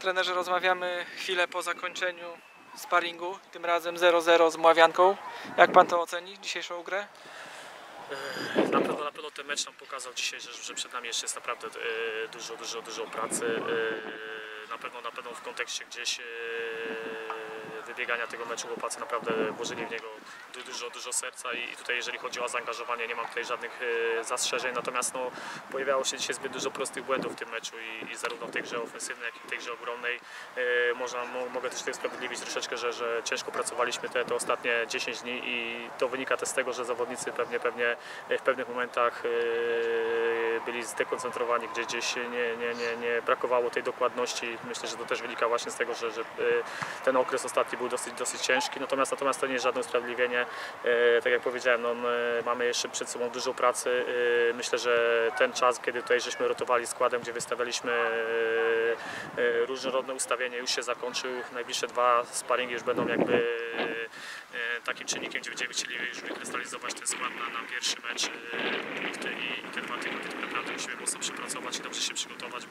Trenerze, rozmawiamy chwilę po zakończeniu sparingu, tym razem 0-0 z Mławianką. Jak pan to oceni, dzisiejszą grę? Na pewno, na pewno ten mecz nam pokazał dzisiaj, że, że przed nami jeszcze jest naprawdę e, dużo, dużo, dużo pracy. E, na pewno, na pewno w kontekście gdzieś e, wybiegania tego meczu chłopacy naprawdę włożyli w niego du- dużo, dużo serca i tutaj jeżeli chodzi o zaangażowanie nie mam tutaj żadnych e, zastrzeżeń, natomiast no, pojawiało się dzisiaj zbyt dużo prostych błędów w tym meczu i, i zarówno w tej grze ofensywnej, jak i w tej grze obronnej. E, można, mo, mogę też tutaj usprawiedliwić troszeczkę, że, że ciężko pracowaliśmy te, te ostatnie 10 dni i to wynika też z tego, że zawodnicy pewnie, pewnie w pewnych momentach e, byli zdekoncentrowani, gdzieś, gdzieś nie, nie, nie, nie brakowało tej dokładności. Myślę, że to też wynika właśnie z tego, że, że e, ten okres ostatni był dosyć, dosyć ciężki, natomiast, natomiast to nie jest żadne usprawiedliwienie. E, Tak jak powiedziałem, no, my mamy jeszcze przed sobą dużo pracy. E, Myślę, że ten czas, kiedy tutaj żeśmy rotowali składem, gdzie wystawialiśmy różnorodne ustawienie już się zakończył. Najbliższe dwa sparingi już będą jakby takim czynnikiem, gdzie będziemy chcieli już wykrystalizować ten skład na, na pierwszy mecz punkty i, i te dwa tygodnie tak naprawdę musimy mocno przepracować i dobrze się przygotować,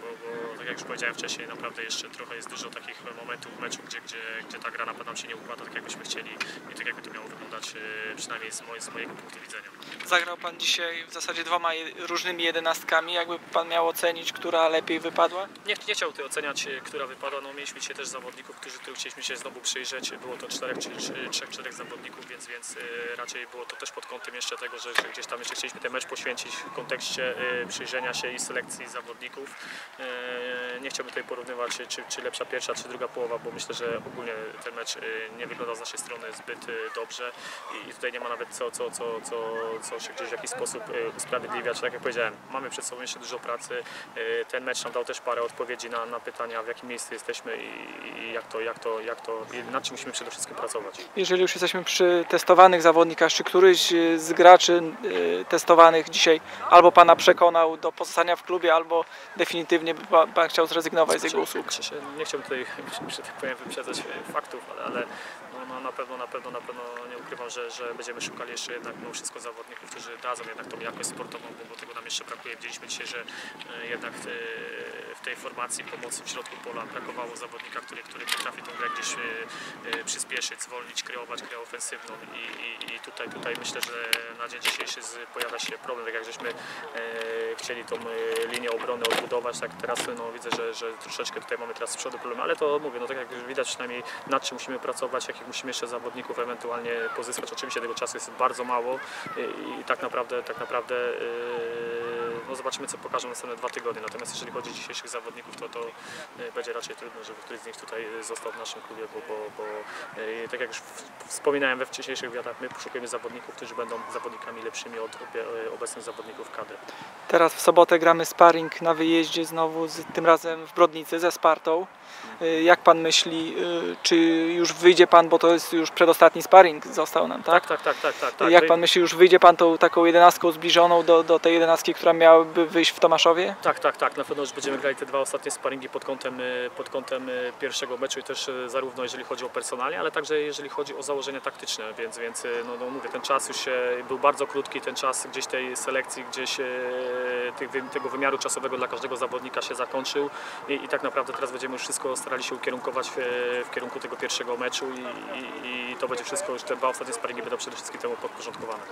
bo, bo, bo, bo tak jak już powiedziałem wcześniej, naprawdę jeszcze trochę jest dużo takich momentów w meczu, gdzie, gdzie, gdzie ta gra na nam się nie układa tak jakbyśmy chcieli i tak jakby to miało wyglądać e, przynajmniej z, moj, z mojego punktu widzenia. Zagrał pan dzisiaj w zasadzie dwoma różnymi jedenastkami. Jakby pan miał ocenić, która lepiej wypadła? Nie, nie chciał tutaj oceniać, e, która wypada. No, mieliśmy dzisiaj też zawodników, którzy tu chcieliśmy się znowu przyjrzeć. Było to czterech czy trzech, czterech zawodników, więc, więc e, raczej było to też pod kątem jeszcze tego, że, że gdzieś tam jeszcze chcieliśmy ten mecz poświęcić w kontekście przyjrzenia się i selekcji zawodników. E, Nie chciałbym tutaj porównywać, czy, czy lepsza pierwsza, czy druga połowa, bo myślę, że ogólnie ten mecz e, nie wygląda z naszej strony zbyt e, dobrze i, tutaj nie ma nawet co, co, co, co, co się gdzieś w jakiś sposób usprawiedliwiać. Tak jak powiedziałem, mamy przed sobą jeszcze dużo pracy. Ten mecz nam dał też parę odpowiedzi na, na pytania, w jakim miejscu jesteśmy i, i jak to, jak to, jak to, nad czym musimy przede wszystkim pracować. Jeżeli już jesteśmy przy testowanych zawodnikach, czy któryś z graczy testowanych dzisiaj albo pana przekonał do pozostania w klubie, albo definitywnie chciał zrezygnować z jego usług? Znaczy, Nie chciałbym tutaj, że tak powiem, wyprzedzać e, faktów, ale, ale no, no, na pewno, na pewno, na pewno nie ukrywam, że, że będziemy szukali jeszcze jednak mimo wszystko zawodników, którzy dadzą jednak tą jakość sportową, bo, bo tego nam jeszcze brakuje. Widzieliśmy dzisiaj, że e, jednak e, w tej formacji pomocy w środku pola brakowało zawodnika, który, który potrafi tą grę gdzieś e, e, przyspieszyć, zwolnić, kreować grę ofensywną i, i, i tutaj, tutaj myślę, że na dzień dzisiejszy pojawia się problem, tak jak żeśmy e, chcieli tą linię obrony odbudować, tak teraz no, widzę, że, że troszeczkę tutaj mamy teraz z przodu problem, ale to mówię, no tak jak widać przynajmniej nad czym musimy pracować, jakich musimy jeszcze zawodników ewentualnie pozyskać. Oczywiście tego czasu jest bardzo mało i, i tak naprawdę, tak naprawdę no zobaczymy co pokażą następne dwa tygodnie. Natomiast jeżeli chodzi o dzisiejszych zawodników, to, to e, będzie raczej trudno, żeby któryś z nich tutaj e, został w naszym klubie, bo, bo, bo e, tak jak już wspominałem we wcześniejszych wywiadach, my poszukujemy zawodników, którzy będą zawodnikami lepszymi od obecnych zawodników kadry. Teraz w sobotę gramy sparring na wyjeździe znowu, z, tym razem w Brodnicy ze Spartą. Jak pan myśli, czy już wyjdzie pan, bo to jest już przedostatni sparring został nam, tak? Tak, tak, tak, tak. tak, tak. Jak pan myśli, już wyjdzie pan tą taką jedenastką zbliżoną do, do tej jedenastki, która wyjść w Tomaszowie? Tak, tak, tak. Na pewno już będziemy grali te dwa ostatnie sparingi pod kątem, e, pod kątem e, pierwszego meczu i też e, zarówno jeżeli chodzi o personalia, ale także jeżeli chodzi o założenia taktyczne, więc, więc no, no mówię, ten czas już był bardzo krótki, ten czas gdzieś tej selekcji, gdzieś tego wymiaru czasowego dla każdego zawodnika się zakończył i, i tak naprawdę teraz będziemy już wszystko starali się ukierunkować w, w kierunku tego pierwszego meczu i, i, i to będzie wszystko, już te dwa ostatnie sparingi będą przede wszystkim temu podporządkowane.